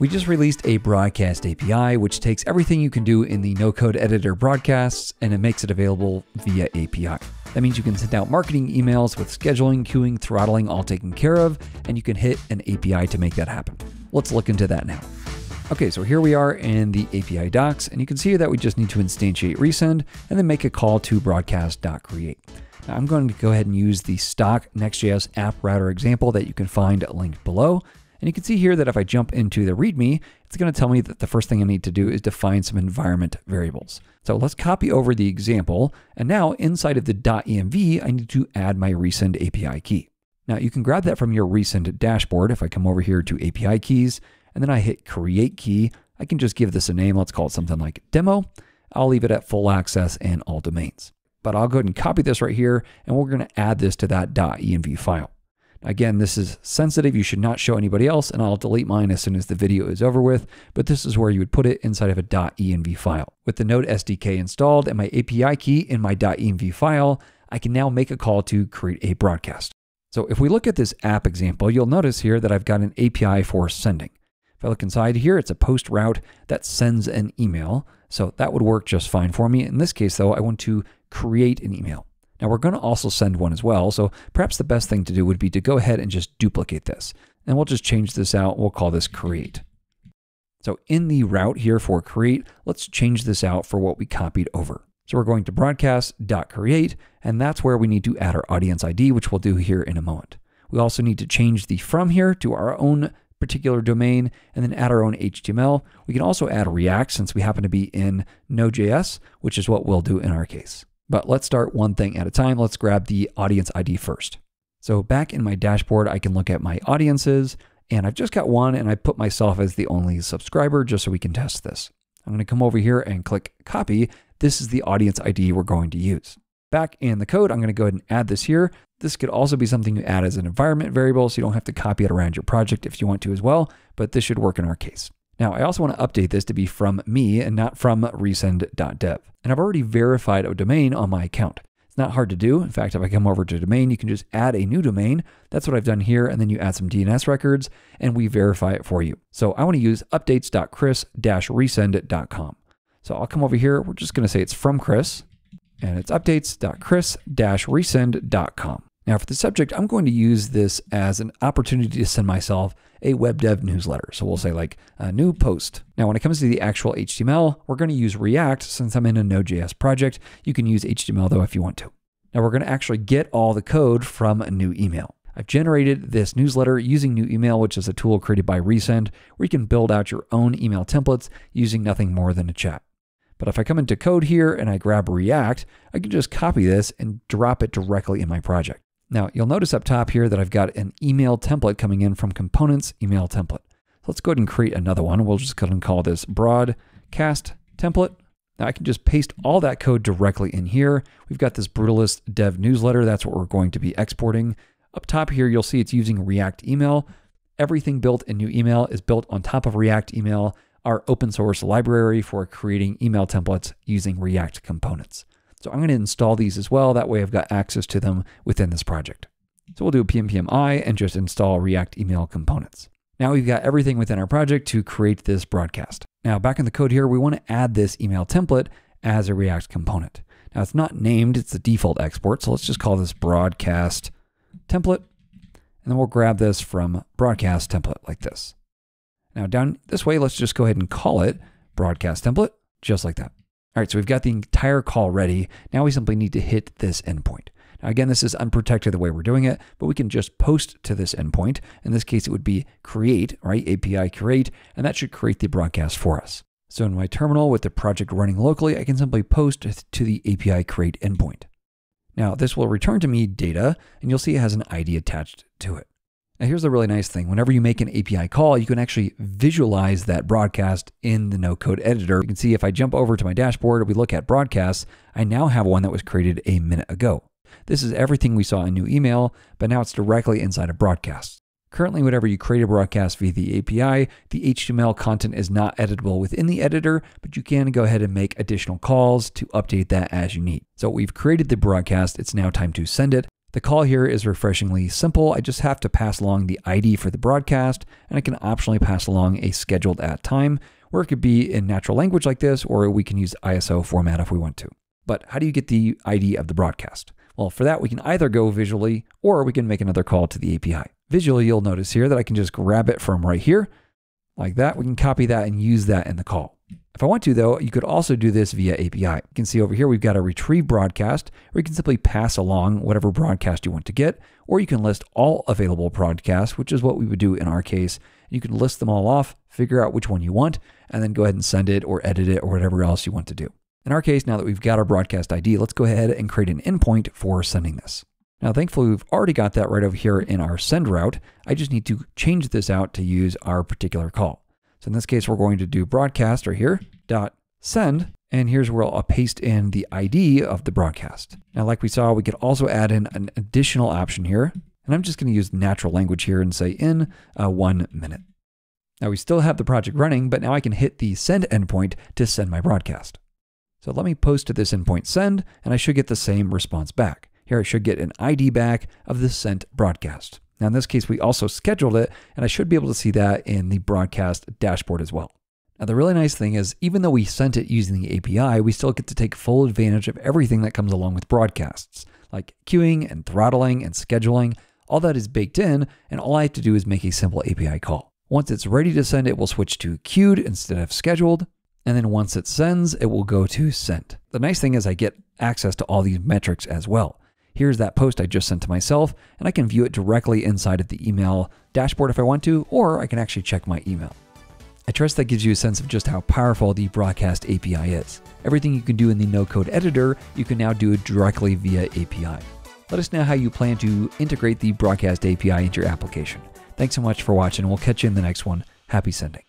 We just released a broadcast API, which takes everything you can do in the no code editor broadcasts and it makes it available via API. That means you can send out marketing emails with scheduling, queuing, throttling all taken care of, and you can hit an API to make that happen. Let's look into that now. Okay, so here we are in the API docs, and you can see that we just need to instantiate resend and then make a call to broadcast.create. Now I'm going to go ahead and use the stock Next.js app router example that you can find linked below. And you can see here that if I jump into the README, it's going to tell me that the first thing I need to do is define some environment variables. So let's copy over the example. And now inside of the .env, I need to add my resend API key. Now you can grab that from your resend dashboard. If I come over here to API keys, and then I hit create key, I can just give this a name. Let's call it something like demo. I'll leave it at full access and all domains. But I'll go ahead and copy this right here, and we're going to add this to that .env file. Again, this is sensitive. You should not show anybody else, and I'll delete mine as soon as the video is over with, but this is where you would put it inside of a .env file. With the Node SDK installed and my API key in my .env file, I can now make a call to create a broadcast. So if we look at this app example, you'll notice here that I've got an API for sending. If I look inside here, it's a post route that sends an email. So that would work just fine for me. In this case, though, I want to create an email. Now we're going to also send one as well, so perhaps the best thing to do would be to go ahead and just duplicate this. And we'll just change this out. We'll call this create. So in the route here for create, let's change this out for what we copied over. So we're going to broadcast.create, and that's where we need to add our audience ID, which we'll do here in a moment. We also need to change the from here to our own particular domain and then add our own HTML. We can also add React since we happen to be in Node.js, which is what we'll do in our case. But let's start one thing at a time. Let's grab the audience ID first. So back in my dashboard, I can look at my audiences and I've just got one and I put myself as the only subscriber just so we can test this. I'm going to come over here and click copy. This is the audience ID we're going to use. Back in the code, I'm going to go ahead and add this here. This could also be something you add as an environment variable, so you don't have to copy it around your project if you want to as well, but this should work in our case. Now, I also want to update this to be from me and not from resend.dev. And I've already verified a domain on my account. It's not hard to do. In fact, if I come over to domain, you can just add a new domain. That's what I've done here. And then you add some DNS records and we verify it for you. So I want to use updates.chris-resend.com. So I'll come over here. We're just going to say it's from Chris and it's updates.chris-resend.com. Now, for the subject, I'm going to use this as an opportunity to send myself a web dev newsletter. So we'll say like a new post. Now, when it comes to the actual HTML, we're going to use React since I'm in a Node.js project. You can use HTML though if you want to. Now, we're going to actually get all the code from a new email. I've generated this newsletter using New Email, which is a tool created by Resend, where you can build out your own email templates using nothing more than a chat. But if I come into code here and I grab React, I can just copy this and drop it directly in my project. Now you'll notice up top here that I've got an email template coming in from components email template. So let's go ahead and create another one. We'll just go ahead and call this broadcast template. Now I can just paste all that code directly in here. We've got this Brutalist dev newsletter. That's what we're going to be exporting. Up top here, you'll see it's using React email. Everything built in new email is built on top of React email, our open source library for creating email templates using React components. So I'm going to install these as well. That way I've got access to them within this project. So we'll do a pnpm i and just install React email components. Now we've got everything within our project to create this broadcast. Now back in the code here, we want to add this email template as a React component. Now it's not named, it's the default export. So let's just call this broadcast template. And then we'll grab this from broadcast template like this. Now down this way, let's just go ahead and call it broadcast template, just like that. All right, so we've got the entire call ready. Now we simply need to hit this endpoint. Now again, this is unprotected the way we're doing it, but we can just post to this endpoint. In this case, it would be create, right? API create, and that should create the broadcast for us. So in my terminal with the project running locally, I can simply post to the API create endpoint. Now this will return to me data, and you'll see it has an ID attached to it. Now, here's the really nice thing. Whenever you make an API call, you can actually visualize that broadcast in the no code editor. You can see if I jump over to my dashboard, we look at broadcasts, I now have one that was created a minute ago. This is everything we saw in new email, but now it's directly inside of broadcasts. Currently, whenever you create a broadcast via the API, the HTML content is not editable within the editor, but you can go ahead and make additional calls to update that as you need. So we've created the broadcast, it's now time to send it. The call here is refreshingly simple. I just have to pass along the ID for the broadcast, and I can optionally pass along a scheduled at time, or it could be in natural language like this, or we can use ISO format if we want to. But how do you get the ID of the broadcast? Well, for that, we can either go visually or we can make another call to the API. Visually, you'll notice here that I can just grab it from right here like that. We can copy that and use that in the call. If I want to, though, you could also do this via API. You can see over here we've got a retrieve broadcast, where you can simply pass along whatever broadcast you want to get, or you can list all available broadcasts, which is what we would do in our case. You can list them all off, figure out which one you want, and then go ahead and send it or edit it or whatever else you want to do. In our case, now that we've got our broadcast ID, let's go ahead and create an endpoint for sending this. Now, thankfully, we've already got that right over here in our send route. I just need to change this out to use our particular call. So in this case, we're going to do broadcast right here, dot send, and here's where I'll paste in the ID of the broadcast. Now, like we saw, we could also add in an additional option here, and I'm just going to use natural language here and say in uh, one minute. Now we still have the project running, but now I can hit the send endpoint to send my broadcast. So let me post to this endpoint send, and I should get the same response back. Here I should get an ID back of the sent broadcast. Now in this case, we also scheduled it, and I should be able to see that in the broadcast dashboard as well. Now the really nice thing is, even though we sent it using the API, we still get to take full advantage of everything that comes along with broadcasts, like queuing and throttling and scheduling. All that is baked in, and all I have to do is make a simple API call. Once it's ready to send, it will switch to queued instead of scheduled, and then once it sends, it will go to sent. The nice thing is I get access to all these metrics as well. Here's that post I just sent to myself, and I can view it directly inside of the email dashboard if I want to, or I can actually check my email. I trust that gives you a sense of just how powerful the Broadcast API is. Everything you can do in the no code editor, you can now do it directly via API. Let us know how you plan to integrate the Broadcast API into your application. Thanks so much for watching. We'll catch you in the next one. Happy sending.